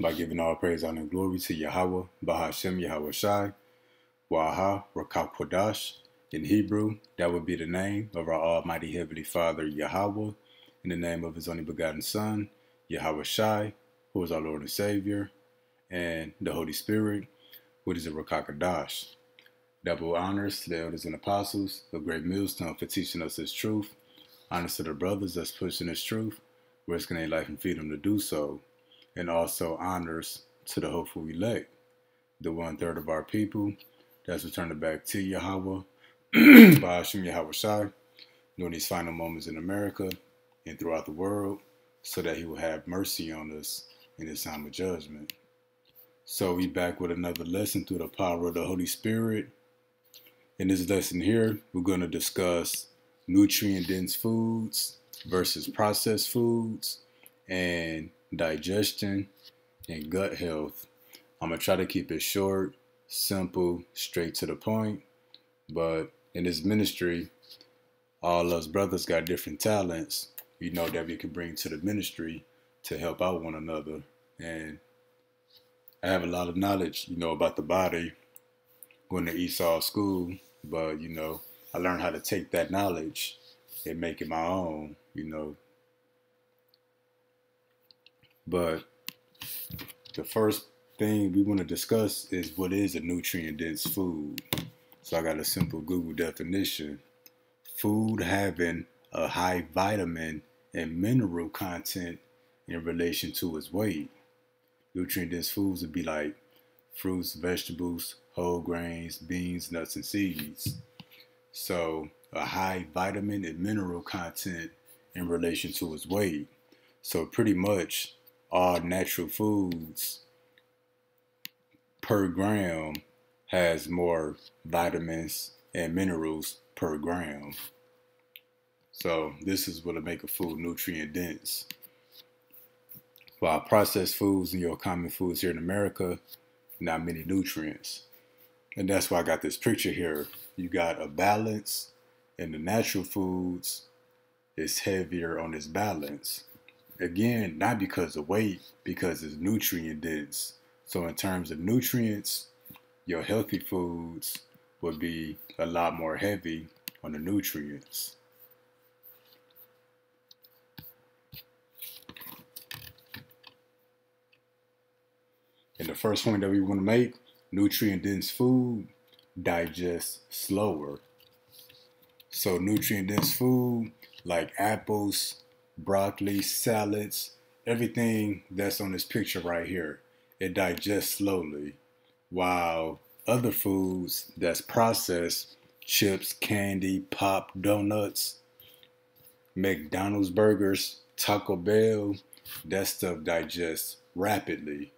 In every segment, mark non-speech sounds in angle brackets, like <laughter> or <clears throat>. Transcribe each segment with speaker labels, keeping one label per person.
Speaker 1: by giving all praise, honor, and glory to Yahweh, Bahashem, Yahweh Shai, Waha, Rakakwadash. In Hebrew, that would be the name of our Almighty Heavenly Father, Yahweh, in the name of His only begotten Son, Yahweh Shai, who is our Lord and Savior, and the Holy Spirit, which is a Rakakadash. Double honors to the elders and apostles, a great millstone for teaching us His truth. Honors to the brothers that's pushing His truth, risking their life and freedom to do so and also honors to the hopeful elect, the one third of our people that's returned back to Yahweh, <clears throat> by Hashem Yahweh Shai, during these final moments in America and throughout the world, so that He will have mercy on us in His time of judgment. So we back with another lesson through the power of the Holy Spirit. In this lesson here, we're going to discuss nutrient dense foods versus processed foods and digestion, and gut health. I'm going to try to keep it short, simple, straight to the point. But in this ministry, all us brothers got different talents, you know, that we can bring to the ministry to help out one another. And I have a lot of knowledge, you know, about the body going to Esau school, but, you know, I learned how to take that knowledge and make it my own, you know, but the first thing we want to discuss is what is a nutrient dense food. So I got a simple Google definition. Food having a high vitamin and mineral content in relation to its weight. Nutrient dense foods would be like fruits, vegetables, whole grains, beans, nuts, and seeds. So a high vitamin and mineral content in relation to its weight. So pretty much all natural foods per gram has more vitamins and minerals per gram. So this is what will make a food nutrient dense. While processed foods and your common foods here in America, not many nutrients. And that's why I got this picture here. You got a balance and the natural foods is heavier on this balance. Again, not because of weight, because it's nutrient dense. So in terms of nutrients, your healthy foods would be a lot more heavy on the nutrients. And the first point that we want to make, nutrient dense food digests slower. So nutrient dense food like apples, broccoli, salads, everything that's on this picture right here. It digests slowly, while other foods that's processed, chips, candy, pop, donuts, McDonald's burgers, Taco Bell, that stuff digests rapidly.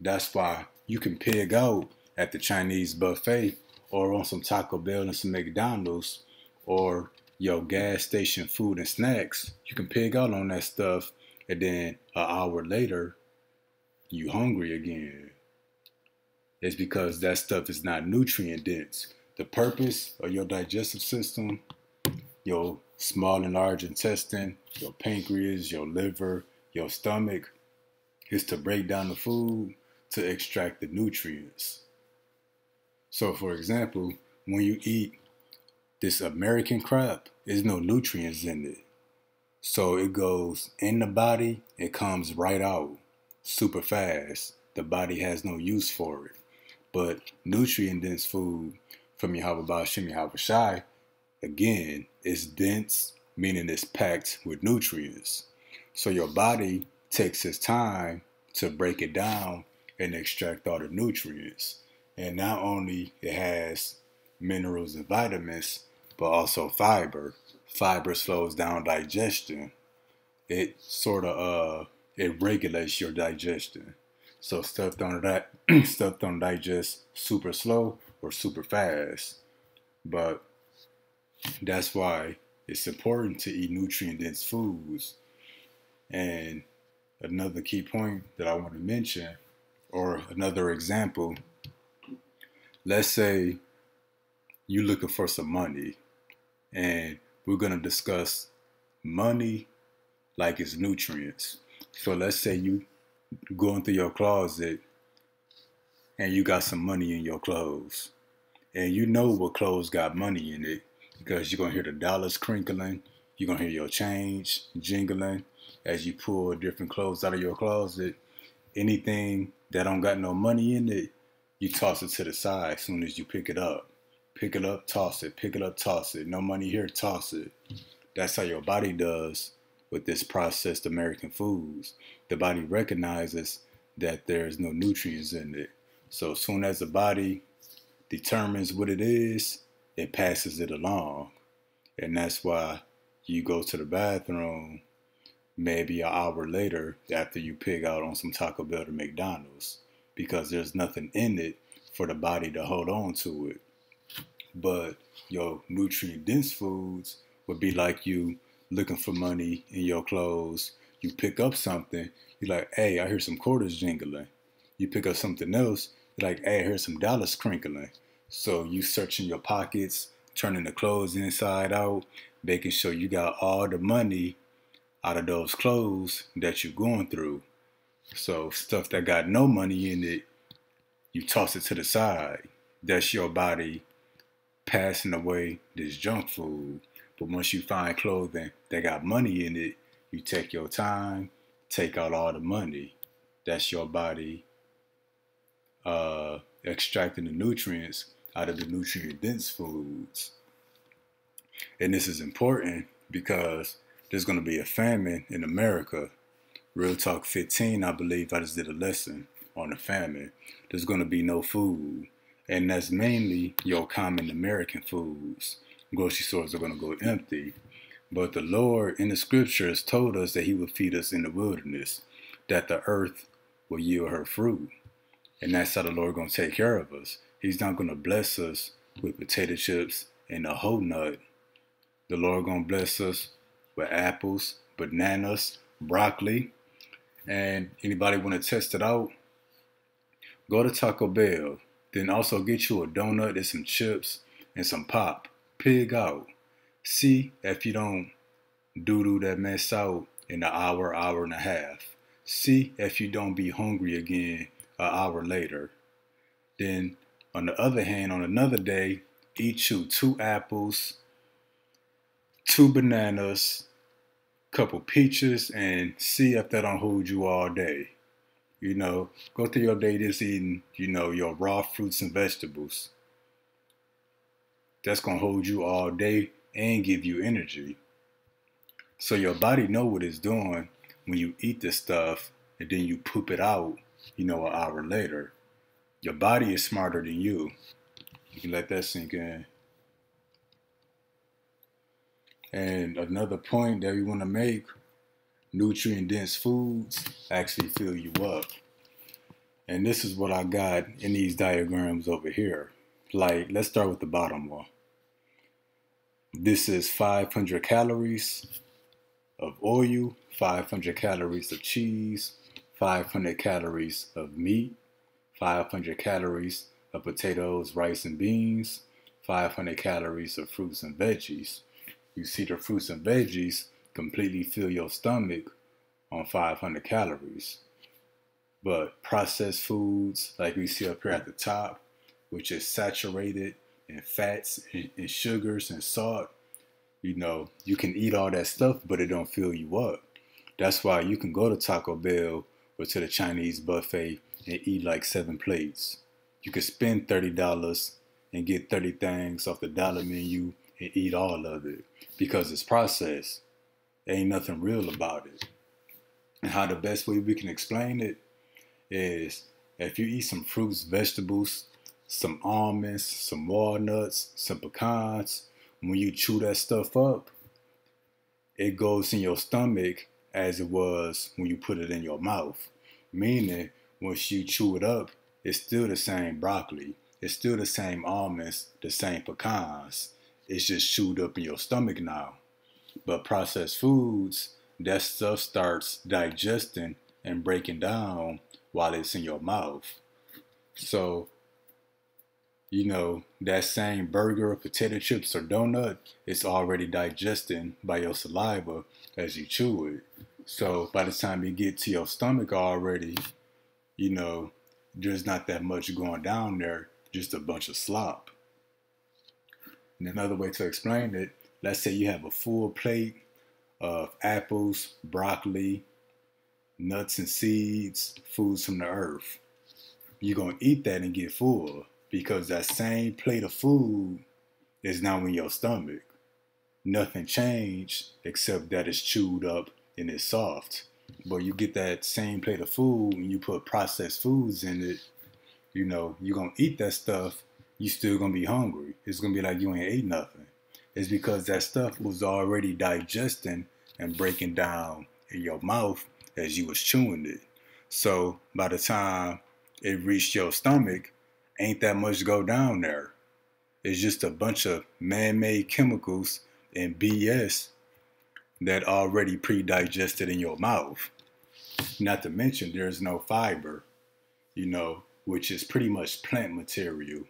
Speaker 1: That's why you can pig out at the Chinese buffet or on some Taco Bell and some McDonald's or your gas station food and snacks, you can pig out on that stuff, and then an hour later, you hungry again. It's because that stuff is not nutrient dense. The purpose of your digestive system, your small and large intestine, your pancreas, your liver, your stomach, is to break down the food to extract the nutrients. So, for example, when you eat this American crap, there's no nutrients in it. So it goes in the body, it comes right out super fast. The body has no use for it. But nutrient dense food from Yahweh Bashim Yahweh Shai, again, is dense, meaning it's packed with nutrients. So your body takes its time to break it down and extract all the nutrients. And not only it has minerals and vitamins, but also fiber. Fiber slows down digestion. It sort of uh it regulates your digestion. So stuff don't that <clears throat> stuff don't digest super slow or super fast. But that's why it's important to eat nutrient dense foods. And another key point that I want to mention, or another example, let's say you're looking for some money and we're going to discuss money like it's nutrients. So let's say you going through your closet and you got some money in your clothes. And you know what clothes got money in it because you're going to hear the dollars crinkling. You're going to hear your change jingling as you pull different clothes out of your closet. Anything that don't got no money in it, you toss it to the side as soon as you pick it up. Pick it up, toss it. Pick it up, toss it. No money here, toss it. That's how your body does with this processed American foods. The body recognizes that there's no nutrients in it. So as soon as the body determines what it is, it passes it along. And that's why you go to the bathroom maybe an hour later after you pig out on some Taco Bell or McDonald's because there's nothing in it for the body to hold on to it. But your nutrient dense foods would be like you looking for money in your clothes. You pick up something, you're like, hey, I hear some quarters jingling. You pick up something else, you're like, hey, I hear some dollars crinkling. So you searching your pockets, turning the clothes inside out, making sure you got all the money out of those clothes that you're going through. So stuff that got no money in it, you toss it to the side. That's your body passing away this junk food. But once you find clothing that got money in it, you take your time, take out all the money. That's your body uh, extracting the nutrients out of the nutrient dense foods. And this is important because there's going to be a famine in America. Real Talk 15, I believe I just did a lesson on the famine. There's going to be no food. And that's mainly your common American foods. Grocery stores are going to go empty. But the Lord in the scriptures told us that He would feed us in the wilderness, that the earth will yield her fruit. And that's how the Lord going to take care of us. He's not going to bless us with potato chips and a whole nut. The Lord going to bless us with apples, bananas, broccoli. And anybody want to test it out? Go to Taco Bell. Then also get you a donut and some chips and some pop. Pig out. See if you don't doo-doo that mess out in an hour, hour and a half. See if you don't be hungry again an hour later. Then on the other hand, on another day, eat you two apples, two bananas, couple peaches, and see if that don't hold you all day. You know, go through your day just eating, you know, your raw fruits and vegetables. That's gonna hold you all day and give you energy. So your body know what it's doing when you eat this stuff and then you poop it out, you know, an hour later. Your body is smarter than you. You can let that sink in. And another point that we want to make nutrient dense foods actually fill you up. And this is what I got in these diagrams over here. Like, let's start with the bottom one. This is 500 calories of oil, 500 calories of cheese, 500 calories of meat, 500 calories of potatoes, rice, and beans, 500 calories of fruits and veggies. You see the fruits and veggies completely fill your stomach on 500 calories. But processed foods, like we see up here at the top, which is saturated in fats and, and sugars and salt, you know, you can eat all that stuff, but it don't fill you up. That's why you can go to Taco Bell or to the Chinese buffet and eat like seven plates. You could spend $30 and get 30 things off the dollar menu and eat all of it because it's processed. Ain't nothing real about it. And how the best way we can explain it is if you eat some fruits, vegetables, some almonds, some walnuts, some pecans, when you chew that stuff up, it goes in your stomach as it was when you put it in your mouth. Meaning, once you chew it up, it's still the same broccoli. It's still the same almonds, the same pecans. It's just chewed up in your stomach now. But processed foods, that stuff starts digesting and breaking down while it's in your mouth. So, you know, that same burger, potato chips, or donut, it's already digesting by your saliva as you chew it. So by the time you get to your stomach already, you know, there's not that much going down there, just a bunch of slop. And another way to explain it, let's say you have a full plate of apples, broccoli, nuts and seeds, foods from the earth. You're going to eat that and get full because that same plate of food is now in your stomach. Nothing changed except that it's chewed up and it's soft. But you get that same plate of food and you put processed foods in it, you know, you're going to eat that stuff, you still going to be hungry. It's going to be like you ain't ate nothing. It's because that stuff was already digesting and breaking down in your mouth as you was chewing it. So by the time it reached your stomach, ain't that much go down there. It's just a bunch of man-made chemicals and BS that already pre-digested in your mouth. Not to mention there's no fiber, you know, which is pretty much plant material.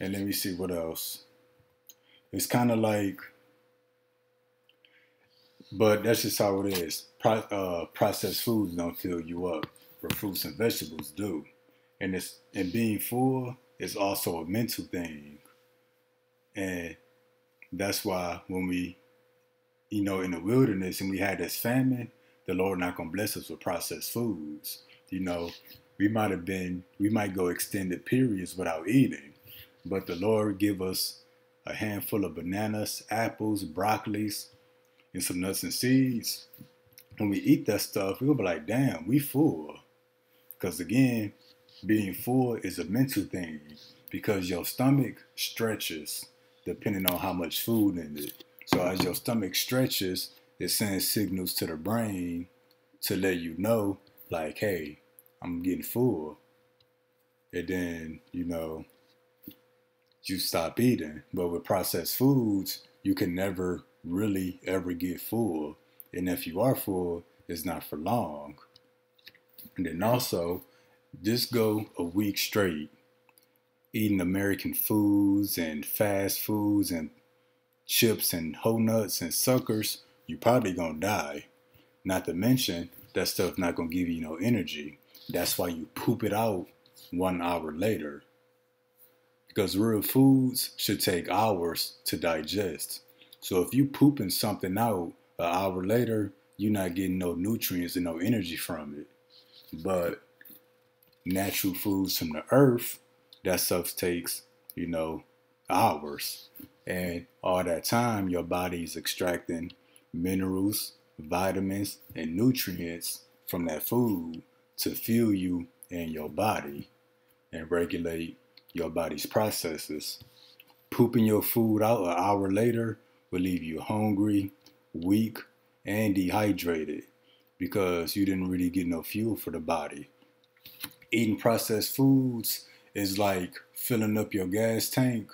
Speaker 1: And let me see what else. It's kind of like, but that's just how it is. Pro, uh, processed foods don't fill you up, but fruits and vegetables do. And it's and being full is also a mental thing. And that's why when we, you know, in the wilderness and we had this famine, the Lord not gonna bless us with processed foods. You know, we might have been, we might go extended periods without eating, but the Lord give us a handful of bananas, apples, broccolis, and some nuts and seeds. When we eat that stuff, we'll be like, damn, we full. Because again, being full is a mental thing because your stomach stretches depending on how much food in it. So as your stomach stretches, it sends signals to the brain to let you know, like, hey, I'm getting full. And then, you know, you stop eating. But with processed foods, you can never really ever get full. And if you are full, it's not for long. And then also, just go a week straight eating American foods and fast foods and chips and whole nuts and suckers, you're probably gonna die. Not to mention that stuff not gonna give you no energy. That's why you poop it out one hour later. Because real foods should take hours to digest. So if you pooping something out an hour later, you're not getting no nutrients and no energy from it. But natural foods from the earth that stuff takes, you know, hours. And all that time, your body is extracting minerals, vitamins, and nutrients from that food to fuel you and your body and regulate your body's processes. Pooping your food out an hour later will leave you hungry, weak, and dehydrated because you didn't really get no fuel for the body. Eating processed foods is like filling up your gas tank,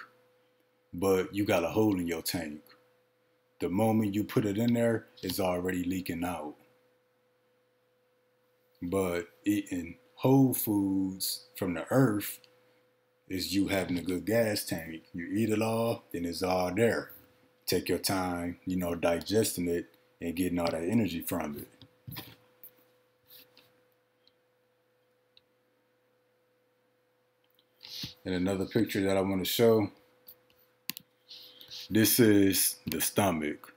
Speaker 1: but you got a hole in your tank. The moment you put it in there, it's already leaking out. But eating whole foods from the earth is you having a good gas tank. You eat it all, then it's all there. Take your time, you know, digesting it and getting all that energy from it. And another picture that I want to show. This is the stomach.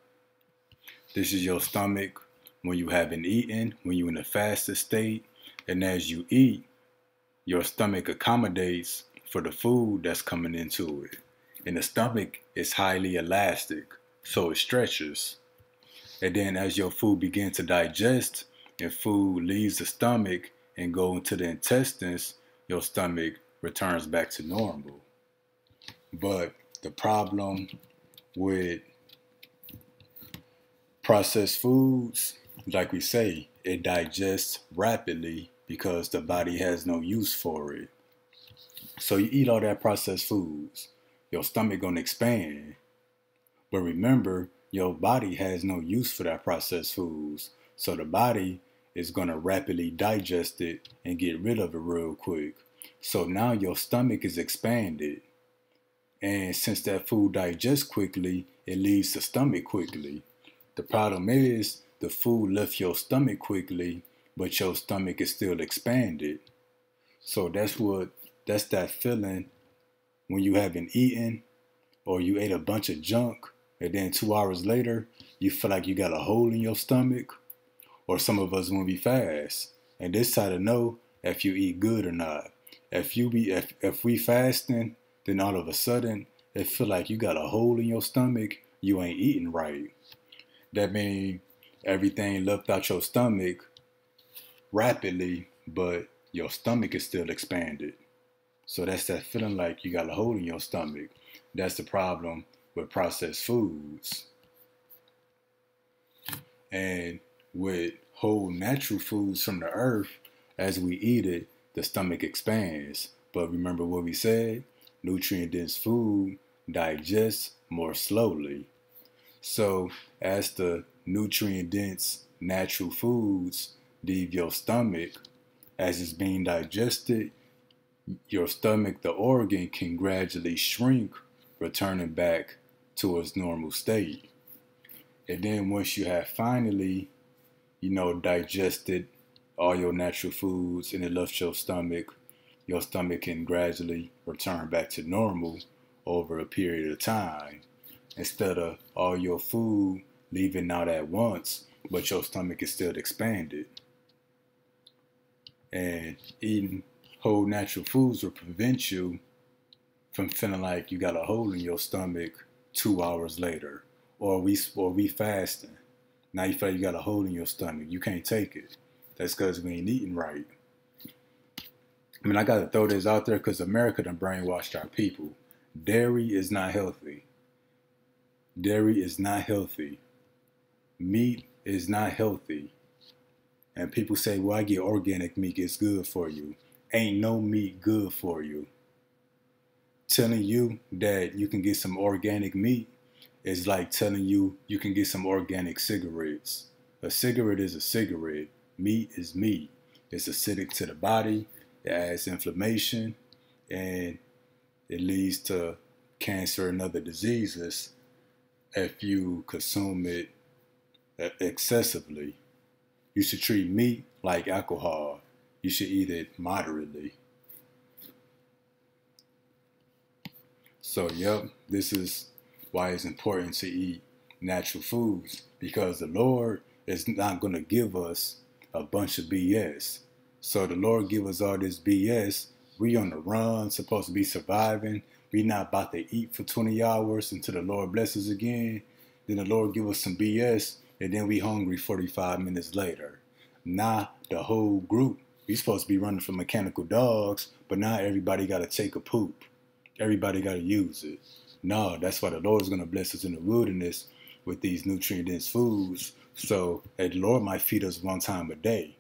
Speaker 1: This is your stomach when you haven't eaten, when you're in a fasted state. And as you eat, your stomach accommodates for the food that's coming into it. And the stomach is highly elastic, so it stretches. And then as your food begins to digest and food leaves the stomach and go into the intestines, your stomach returns back to normal. But the problem with processed foods, like we say, it digests rapidly because the body has no use for it. So you eat all that processed foods, your stomach gonna expand. But remember, your body has no use for that processed foods. So the body is gonna rapidly digest it and get rid of it real quick. So now your stomach is expanded And since that food digests quickly, it leaves the stomach quickly. The problem is the food left your stomach quickly, but your stomach is still expanded. So that's what that's that feeling when you haven't eaten or you ate a bunch of junk and then two hours later you feel like you got a hole in your stomach. Or some of us when we fast. And this how to know if you eat good or not. If you be if, if we fasting, then all of a sudden it feel like you got a hole in your stomach, you ain't eating right. That means everything left out your stomach rapidly, but your stomach is still expanded. So that's that feeling like you got a hole in your stomach. That's the problem with processed foods. And with whole natural foods from the earth, as we eat it, the stomach expands. But remember what we said? Nutrient dense food digests more slowly. So, as the nutrient dense natural foods leave your stomach, as it's being digested, your stomach, the organ, can gradually shrink, returning back to its normal state. And then once you have finally, you know, digested all your natural foods and it left your stomach, your stomach can gradually return back to normal over a period of time. Instead of all your food leaving out at once, but your stomach is still expanded. And eating whole natural foods will prevent you from feeling like you got a hole in your stomach two hours later or we or we fasting. Now you feel like you got a hole in your stomach. You can't take it. That's because we ain't eating right. I mean, I gotta throw this out there because America done brainwashed our people. Dairy is not healthy. Dairy is not healthy. Meat is not healthy. And people say, well, I get organic meat, it's good for you. Ain't no meat good for you. Telling you that you can get some organic meat is like telling you you can get some organic cigarettes. A cigarette is a cigarette. Meat is meat. It's acidic to the body. It adds inflammation, and it leads to cancer and other diseases if you consume it uh, excessively. You should treat meat like alcohol. You should eat it moderately. So, yep, this is why it's important to eat natural foods because the Lord is not going to give us a bunch of BS. So the Lord give us all this BS. We on the run, supposed to be surviving. We not about to eat for 20 hours until the Lord blesses again. Then the Lord give us some BS, and then we hungry 45 minutes later. Nah, the whole group. We supposed to be running from mechanical dogs, but now everybody got to take a poop. Everybody got to use it. No, that's why the Lord is going to bless us in the wilderness with these nutrient dense foods. So the Lord might feed us one time a day.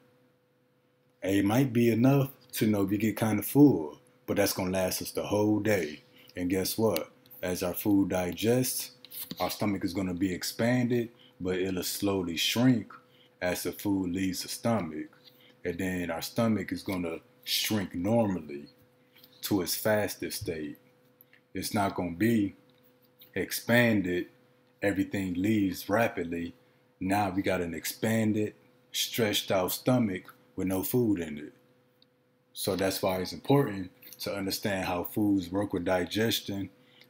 Speaker 1: And it might be enough to know we get kind of full, but that's going to last us the whole day. And guess what? As our food digests, our stomach is going to be expanded, but it'll slowly shrink as the food leaves the stomach. And then our stomach is going to shrink normally to its fastest state it's not going to be expanded. Everything leaves rapidly. Now we got an expanded, stretched out stomach with no food in it. So that's why it's important to understand how foods work with digestion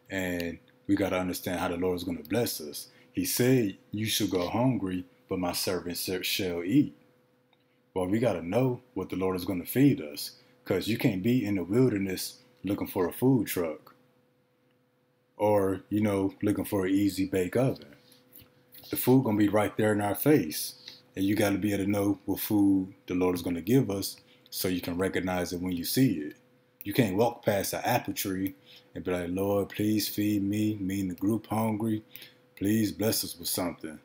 Speaker 1: and we got to understand how the Lord is going to bless us. He said, You should go hungry, but my servants shall eat. Well, we got to know what the Lord is going to feed us because you can't be in the wilderness looking for a food truck or you know looking for an easy bake oven. The food gonna be right there in our face, and you got to be able to know what food the Lord is gonna give us, so you can recognize it when you see it. You can't walk past an apple tree and be like, Lord, please feed me, me and the group hungry. Please bless us with something.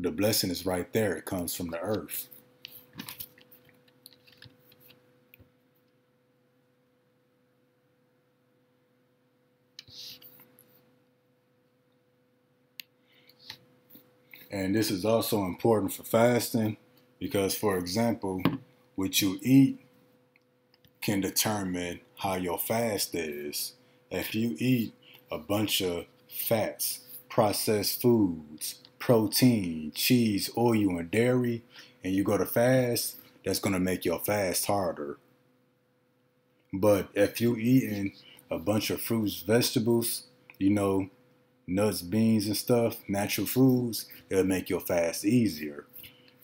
Speaker 1: The blessing is right there. It comes from the earth. And this is also important for fasting because, for example, what you eat can determine how your fast is. If you eat a bunch of fats, processed foods, protein, cheese, oil, and dairy, and you go to fast, that's going to make your fast harder. But if you eating a bunch of fruits, vegetables, you know, nuts, beans, and stuff, natural foods, it'll make your fast easier.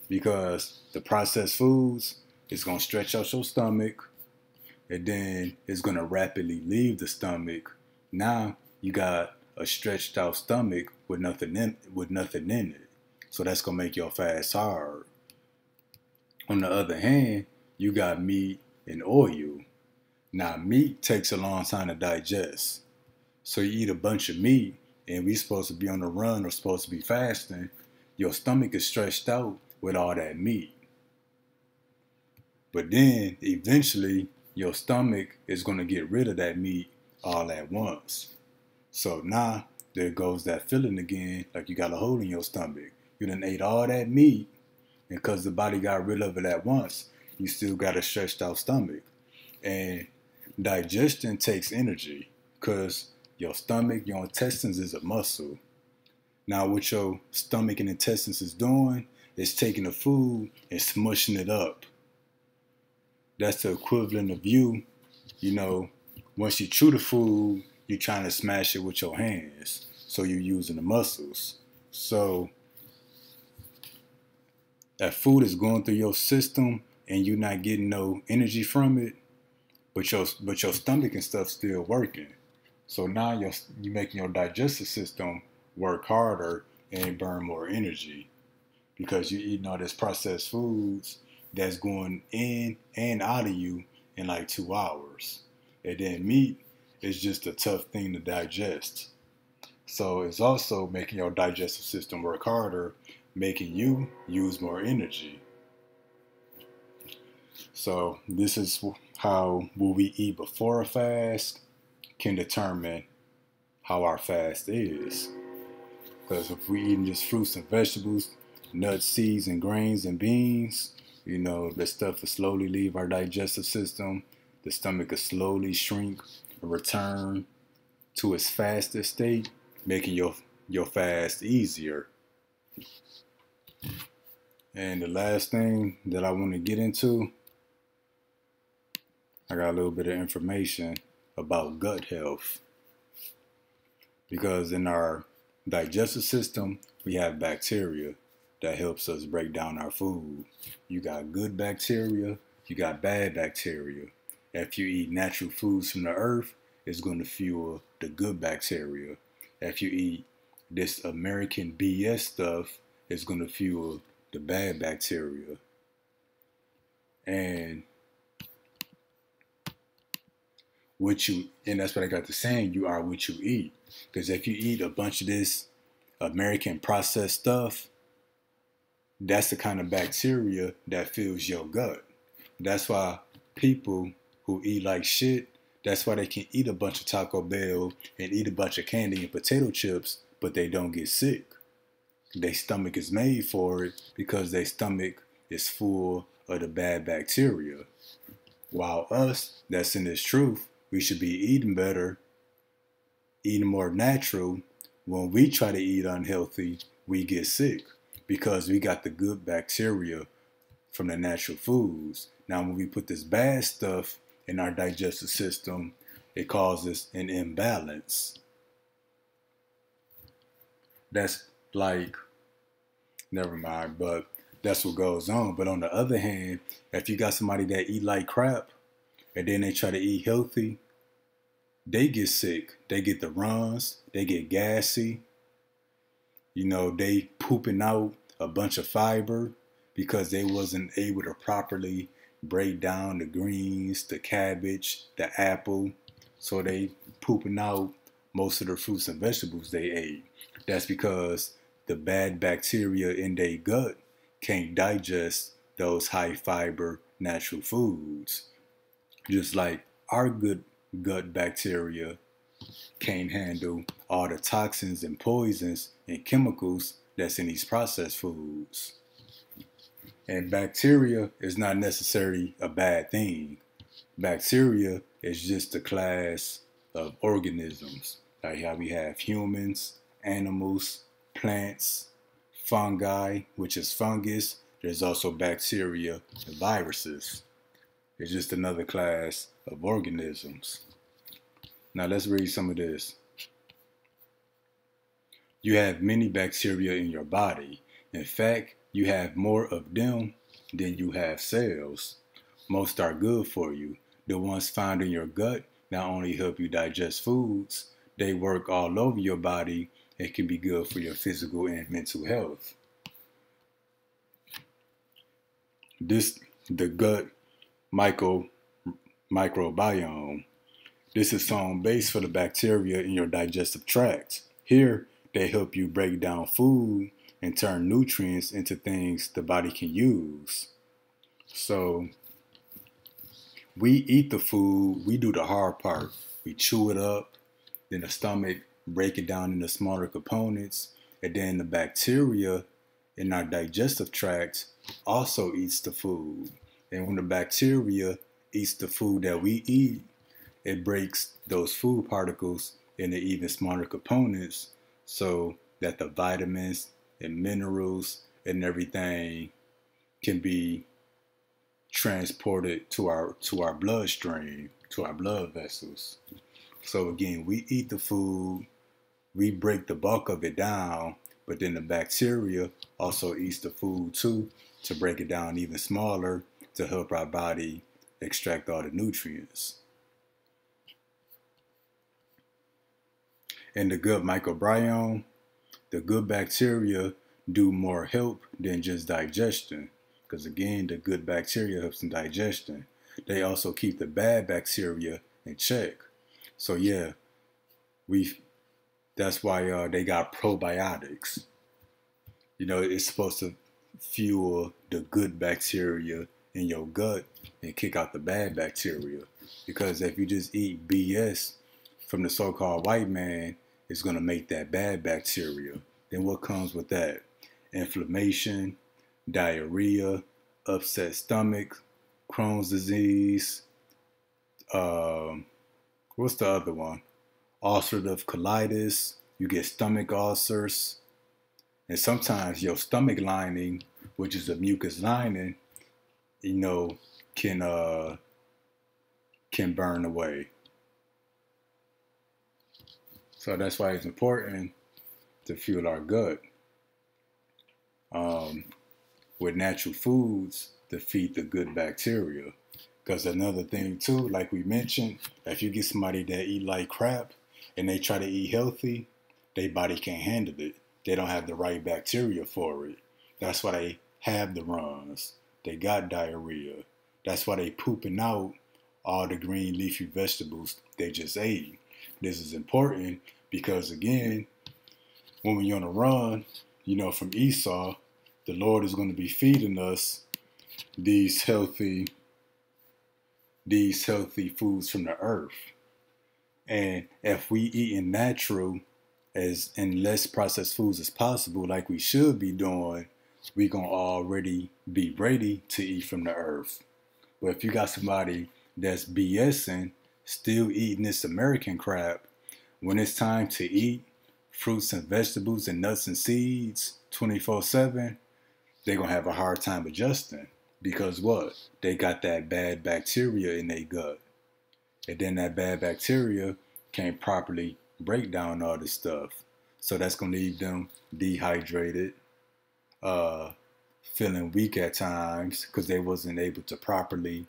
Speaker 1: Because the processed foods is going to stretch out your stomach, and then it's going to rapidly leave the stomach. Now you got a stretched out stomach with nothing in with nothing in it. So that's gonna make your fast hard. On the other hand, you got meat and oil. Now meat takes a long time to digest. So you eat a bunch of meat and we supposed to be on the run or supposed to be fasting, your stomach is stretched out with all that meat. But then eventually your stomach is going to get rid of that meat all at once. So now there goes that feeling again, like you got a hole in your stomach. You done ate all that meat, and because the body got rid of it at once, you still got a stretched out stomach. And digestion takes energy because your stomach, your intestines is a muscle. Now, what your stomach and intestines is doing is taking the food and smushing it up that's the equivalent of you, you know, once you chew the food, you're trying to smash it with your hands. So you're using the muscles. So that food is going through your system and you're not getting no energy from it, but your but your stomach and stuff still working. So now you're you're making your digestive system work harder and burn more energy because you're eating all this processed foods that's going in and out of you in like two hours. And then meat is just a tough thing to digest. So it's also making your digestive system work harder, making you use more energy. So this is how what we eat before a fast can determine how our fast is. Because if we're eating just fruits and vegetables, nuts, seeds, and grains and beans, you know, the stuff will slowly leave our digestive system. The stomach will slowly shrink and return to its fastest state, making your your fast easier. And the last thing that I want to get into, I got a little bit of information about gut health. Because in our digestive system, we have bacteria that helps us break down our food. You got good bacteria, you got bad bacteria. If you eat natural foods from the earth, it's going to fuel the good bacteria. If you eat this American BS stuff, it's going to fuel the bad bacteria. And what you, and that's what I got to saying, you are what you eat. Because if you eat a bunch of this American processed stuff, that's the kind of bacteria that fills your gut. That's why people who eat like shit, that's why they can eat a bunch of Taco Bell and eat a bunch of candy and potato chips, but they don't get sick. Their stomach is made for it because their stomach is full of the bad bacteria. While us, that's in this truth, we should be eating better, eating more natural. When we try to eat unhealthy, we get sick because we got the good bacteria from the natural foods. Now, when we put this bad stuff in our digestive system, it causes an imbalance. That's like, never mind, but that's what goes on. But on the other hand, if you got somebody that eat like crap and then they try to eat healthy, they get sick. They get the runs, they get gassy. You know, they pooping out a bunch of fiber because they wasn't able to properly break down the greens, the cabbage, the apple. So they pooping out most of the fruits and vegetables they ate. That's because the bad bacteria in their gut can't digest those high fiber natural foods. Just like our good gut bacteria can't handle all the toxins and poisons and chemicals that's in these processed foods. And bacteria is not necessarily a bad thing. Bacteria is just a class of organisms like how we have humans, animals, plants, fungi, which is fungus. There's also bacteria and viruses. It's just another class of organisms. Now let's read some of this. You have many bacteria in your body. In fact, you have more of them than you have cells. Most are good for you. The ones found in your gut not only help you digest foods, they work all over your body and can be good for your physical and mental health. This the gut micro microbiome. This is home base for the bacteria in your digestive tract. Here, they help you break down food and turn nutrients into things the body can use. So, we eat the food, we do the hard part. We chew it up, then the stomach break it down into smaller components, and then the bacteria in our digestive tract also eats the food. And when the bacteria eats the food that we eat, it breaks those food particles into even smaller components so that the vitamins and minerals and everything can be transported to our to our bloodstream, to our blood vessels. So again, we eat the food, we break the bulk of it down, but then the bacteria also eats the food too to break it down even smaller to help our body extract all the nutrients. And the good microbiome, the good bacteria do more help than just digestion. Because again, the good bacteria helps in digestion. They also keep the bad bacteria in check. So yeah, we that's why uh, they got probiotics. You know, it's supposed to fuel the good bacteria in your gut and kick out the bad bacteria. Because if you just eat BS from the so-called white man, it's going to make that bad bacteria. Then what comes with that? Inflammation, diarrhea, upset stomach, Crohn's disease. Um, what's the other one? Ulcerative colitis. You get stomach ulcers. And sometimes your stomach lining, which is a mucus lining, you know, can uh can burn away. So that's why it's important to fuel our gut um, with natural foods to feed the good bacteria. Because another thing too, like we mentioned, if you get somebody that eat like crap and they try to eat healthy, their body can't handle it. They don't have the right bacteria for it. That's why they have the runs. They got diarrhea. That's why they pooping out all the green leafy vegetables they just ate. This is important because again, when we're on a run, you know, from Esau, the Lord is going to be feeding us these healthy these healthy foods from the earth. And if we eating natural as and less processed foods as possible, like we should be doing, we gonna already be ready to eat from the earth. But if you got somebody that's BSing, still eating this American crap, when it's time to eat fruits and vegetables and nuts and seeds 24 7, they're gonna have a hard time adjusting. Because what? They got that bad bacteria in their gut. And then that bad bacteria can't properly break down all this stuff. So that's gonna leave them dehydrated, uh, feeling weak at times because they wasn't able to properly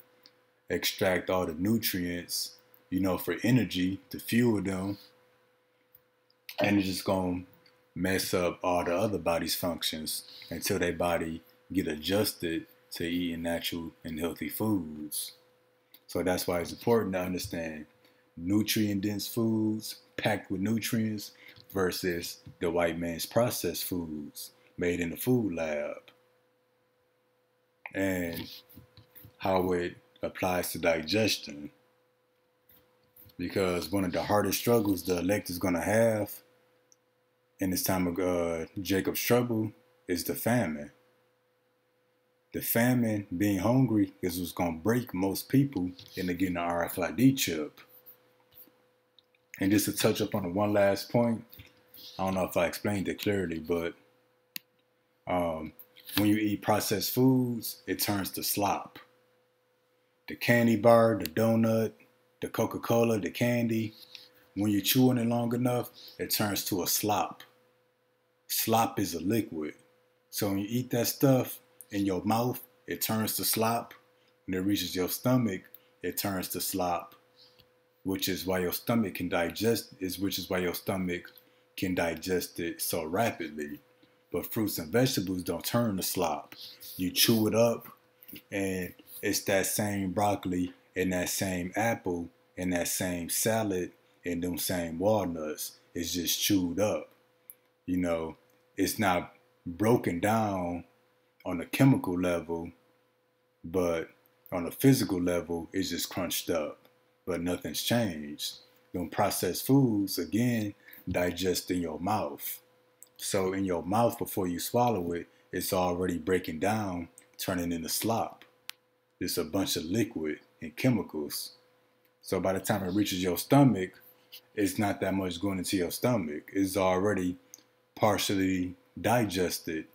Speaker 1: extract all the nutrients, you know, for energy to fuel them. And it's just gonna mess up all the other body's functions until their body get adjusted to eating natural and healthy foods. So that's why it's important to understand nutrient dense foods packed with nutrients versus the white man's processed foods made in the food lab and how it applies to digestion. Because one of the hardest struggles the elect is going to have in this time of uh, Jacob's trouble is the famine. The famine, being hungry, is what's going to break most people into getting the RFID chip. And just to touch up on the one last point, I don't know if I explained it clearly, but um, when you eat processed foods, it turns to slop. The candy bar, the donut, the Coca Cola, the candy, when you're chewing it long enough, it turns to a slop. Slop is a liquid. So when you eat that stuff in your mouth, it turns to slop. When it reaches your stomach, it turns to slop, which is why your stomach can digest is which is why your stomach can digest it so rapidly. But fruits and vegetables don't turn to slop. You chew it up and it's that same broccoli and that same apple and that same salad and them same walnuts. It's just chewed up. You know, it's not broken down on a chemical level, but on a physical level, it's just crunched up. But nothing's changed. Them processed foods, again, digest in your mouth. So in your mouth, before you swallow it, it's already breaking down, turning into slop. It's a bunch of liquid and chemicals. So by the time it reaches your stomach, it's not that much going into your stomach. It's already partially digested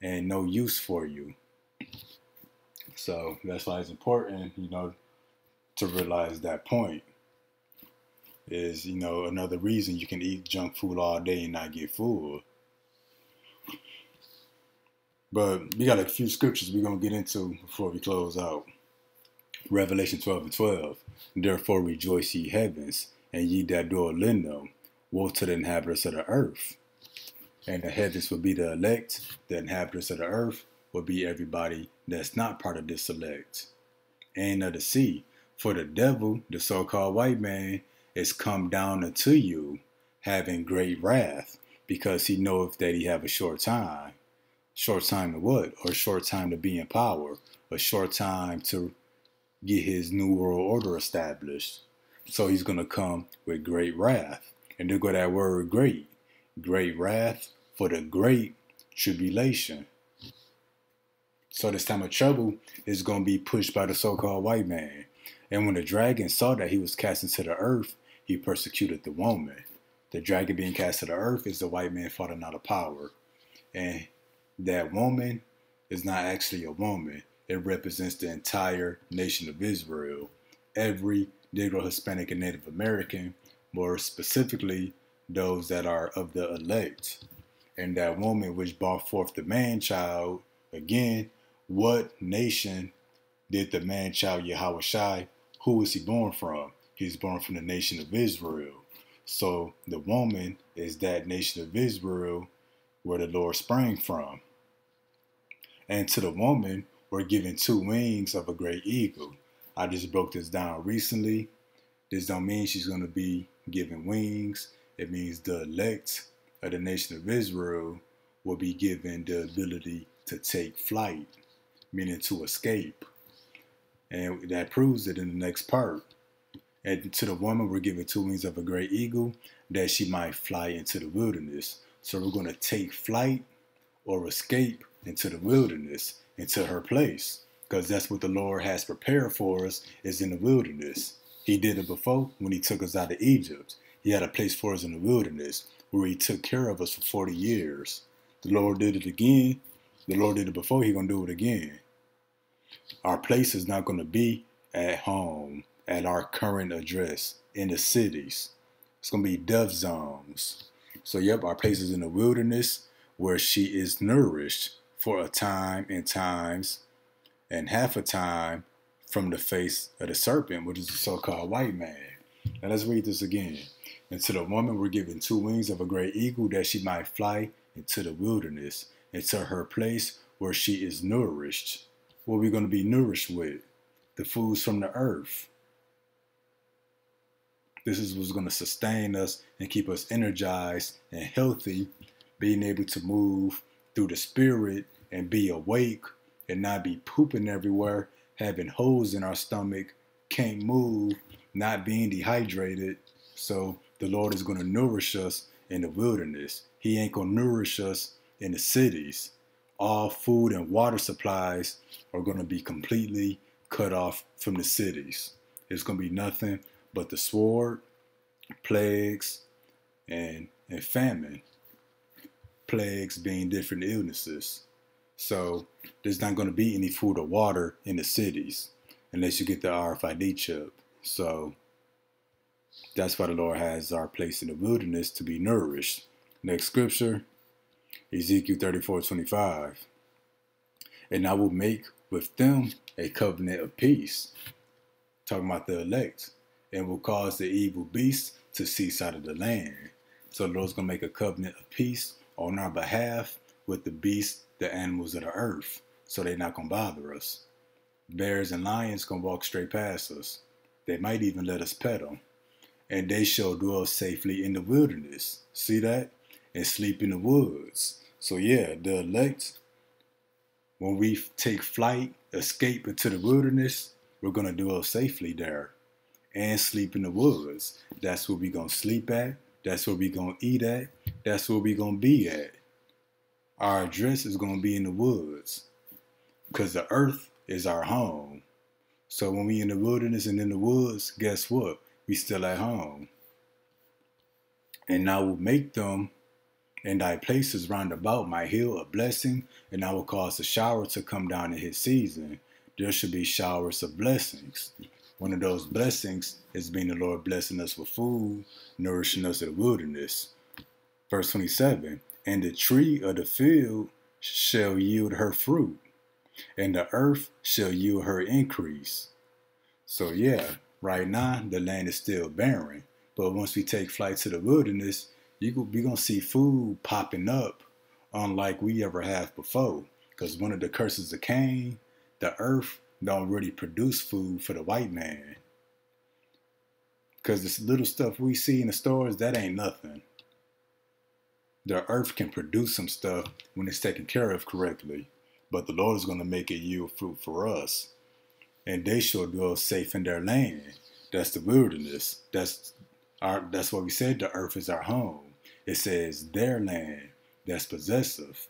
Speaker 1: and no use for you. So that's why it's important, you know, to realize that point. Is, you know, another reason you can eat junk food all day and not get full. But we got a few scriptures we're going to get into before we close out. Revelation 12 and 12. Therefore rejoice ye heavens, and ye that dwell in them. Woe to the inhabitants of the earth. And the heavens will be the elect, the inhabitants of the earth will be everybody that's not part of this elect. And of the sea, for the devil, the so called white man, is come down unto you, having great wrath, because he knoweth that he have a short time. Short time to what? Or short time to be in power. A short time to get his new world order established. So he's going to come with great wrath. And look at that word great. Great wrath for the great tribulation. So this time of trouble is going to be pushed by the so-called white man. And when the dragon saw that he was cast into the earth, he persecuted the woman. The dragon being cast to the earth is the white man falling out of power. And that woman is not actually a woman. It represents the entire nation of Israel. Every Negro, Hispanic, and Native American, more specifically those that are of the elect. And that woman which brought forth the man child, again, what nation did the man child Yahweh who was he born from? He's born from the nation of Israel. So the woman is that nation of Israel where the Lord sprang from. And to the woman were given two wings of a great eagle. I just broke this down recently. This don't mean she's going to be given wings. It means the elect of the nation of Israel will be given the ability to take flight, meaning to escape. And that proves it in the next part. And to the woman, we're given two wings of a great eagle that she might fly into the wilderness. So we're going to take flight or escape into the wilderness, into her place because that's what the Lord has prepared for us is in the wilderness. He did it before when he took us out of Egypt. He had a place for us in the wilderness where he took care of us for 40 years. The Lord did it again. The Lord did it before. He's going to do it again. Our place is not going to be at home, at our current address, in the cities. It's going to be death zones. So, yep, our place is in the wilderness where she is nourished for a time and times and half a time from the face of the serpent, which is the so-called white man. Now let's read this again. And to the woman were given two wings of a great eagle that she might fly into the wilderness, into her place where she is nourished. What are we going to be nourished with? The foods from the earth. This is what's going to sustain us and keep us energized and healthy, being able to move through the spirit and be awake and not be pooping everywhere, having holes in our stomach, can't move, not being dehydrated. So the Lord is going to nourish us in the wilderness. He ain't going to nourish us in the cities. All food and water supplies are going to be completely cut off from the cities. It's going to be nothing but the sword, plagues, and, and famine. Plagues being different illnesses. So there's not going to be any food or water in the cities unless you get the RFID chip. So that's why the Lord has our place in the wilderness to be nourished. Next scripture, Ezekiel 34 25. And I will make with them a covenant of peace. Talking about the elect. And will cause the evil beasts to cease out of the land. So the Lord's going to make a covenant of peace on our behalf with the beasts, the animals of the earth. So they're not to bother us. Bears and lions to walk straight past us. They might even let us pet them. And they shall dwell safely in the wilderness. See that? And sleep in the woods. So yeah, the elect, when we take flight, escape into the wilderness, we're to dwell safely there and sleep in the woods. That's where we're going to sleep at. That's where we're going to eat at. That's where we're going to be at. Our address is going to be in the woods because the earth is our home. So when we in the wilderness and in the woods, guess what? We still at home. And I will make them in thy places round about my hill a blessing, and I will cause the shower to come down in his season. There should be showers of blessings. One of those blessings is being the Lord blessing us with food, nourishing us in the wilderness. Verse 27 And the tree of the field shall yield her fruit and the earth shall yield her increase. So, yeah, right now the land is still barren. But once we take flight to the wilderness, you we are gonna see food popping up, unlike we ever have before. Because one of the curses of Cain, the earth don't really produce food for the white man. Because this little stuff we see in the stores, that ain't nothing. The earth can produce some stuff when it's taken care of correctly but the Lord is going to make it yield fruit for us. And they shall dwell safe in their land. That's the wilderness. That's our that's what we said the earth is our home. It says their land that's possessive.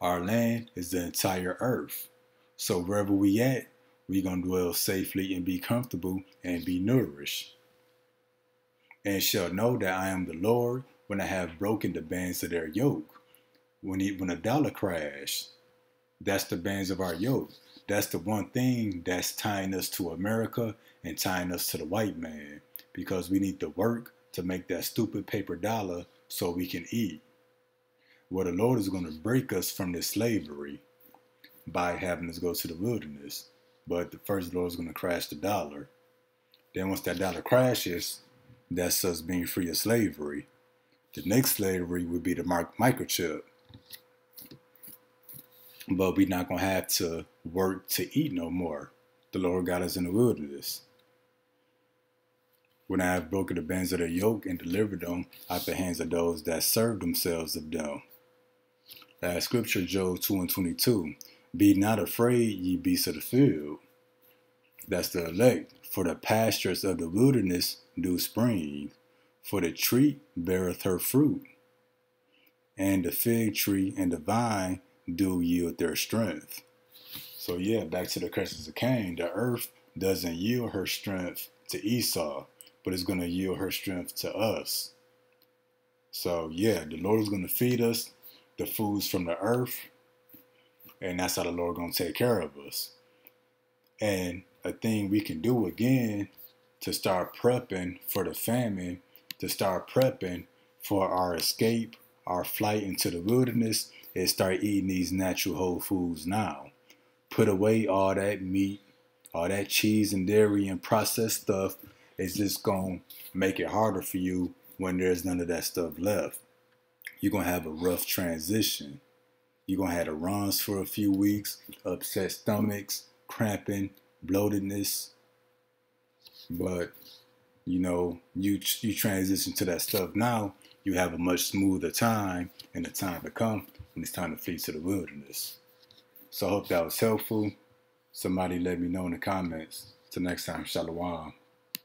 Speaker 1: Our land is the entire earth. So wherever we at, we're gonna dwell safely and be comfortable and be nourished. And shall know that I am the Lord when I have broken the bands of their yoke. When he, when a dollar crash, that's the bands of our yoke. That's the one thing that's tying us to America and tying us to the white man because we need to work to make that stupid paper dollar so we can eat. Well, the Lord is going to break us from this slavery by having us go to the wilderness. But the first Lord is going to crash the dollar. Then once that dollar crashes, that's us being free of slavery. The next slavery would be the microchip but we're not going to have to work to eat no more. The Lord got us in the wilderness. When I have broken the bands of their yoke and delivered them out the hands of those that serve themselves of them. Last scripture, Joel 2 and 22. Be not afraid, ye beasts of the field. That's the elect. For the pastures of the wilderness do spring, for the tree beareth her fruit, and the fig tree and the vine do yield their strength. So yeah, back to the curses of Cain, the earth doesn't yield her strength to Esau, but it's going to yield her strength to us. So yeah, the Lord is going to feed us the foods from the earth, and that's how the Lord going to take care of us. And a thing we can do again to start prepping for the famine, to start prepping for our escape, our flight into the wilderness, and start eating these natural whole foods now. Put away all that meat, all that cheese and dairy and processed stuff. It's just going to make it harder for you when there's none of that stuff left. You're going to have a rough transition. You're going to have the runs for a few weeks, upset stomachs, cramping, bloatedness. But, you know, you, you transition to that stuff now, you have a much smoother time and the time to come when it's time to flee to the wilderness. So I hope that was helpful. Somebody let me know in the comments. Till next time, Shalom.